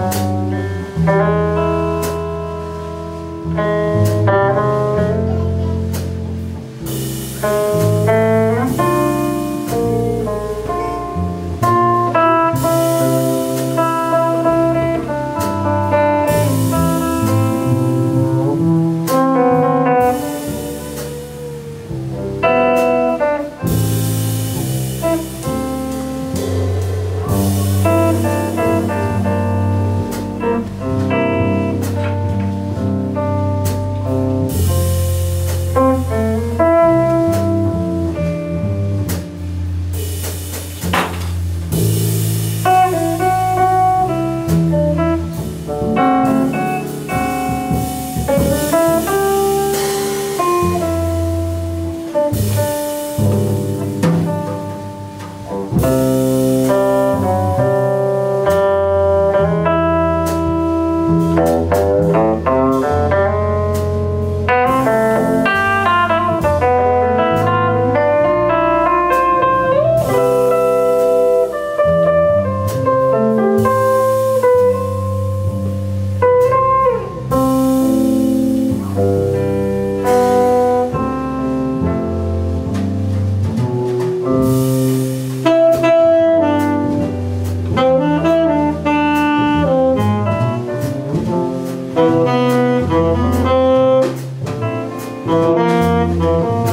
Thank you. Bye. Música